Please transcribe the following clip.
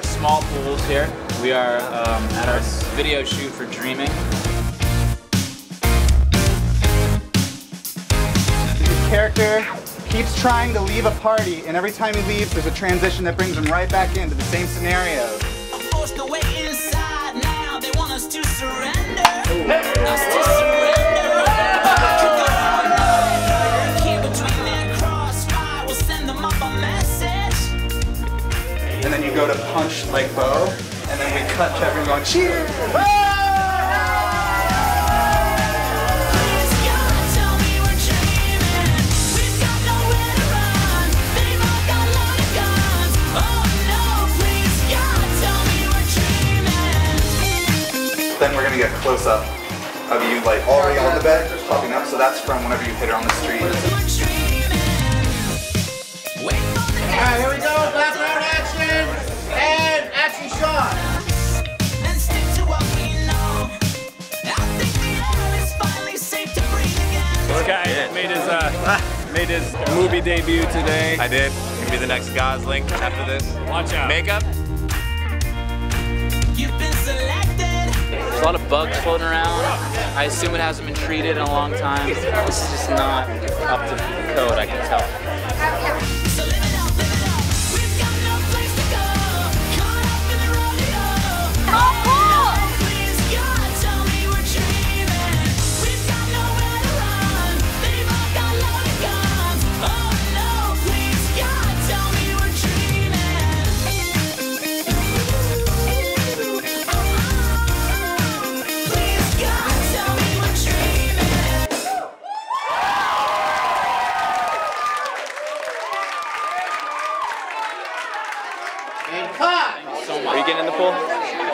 Smallpools here. We are um, at our video shoot for Dreaming. The character keeps trying to leave a party, and every time he leaves, there's a transition that brings him right back into the same scenario. Then you go to punch like Bo, and then we cut to everyone going, cheers! Then we're gonna get a close up of you like already on the bed, popping up. So that's from whenever you hit her on the street. Made his uh, made his movie debut today. I did. Gonna be the next Gosling after this. Watch out. Makeup? You've been selected. There's a lot of bugs floating around. I assume it hasn't been treated in a long time. This is just not up to code, I can tell. Are you getting in the pool?